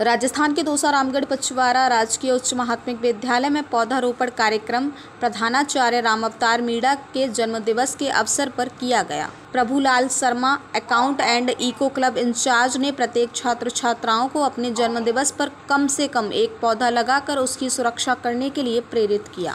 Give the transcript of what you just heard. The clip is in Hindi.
राजस्थान के दोसा रामगढ़ पछवाड़ा राजकीय उच्च महात्मिक विद्यालय में पौधारोपण कार्यक्रम प्रधानाचार्य राम अवतार मीणा के जन्मदिवस के अवसर पर किया गया। Prabhulal Sharma, account and eco club incharge ने प्रत्येक छात्र छात्राओं को अपने जन्मदिवस पर कम से कम एक पौधा लगाकर उसकी सुरक्षा करने के लिए प्रेरित किया।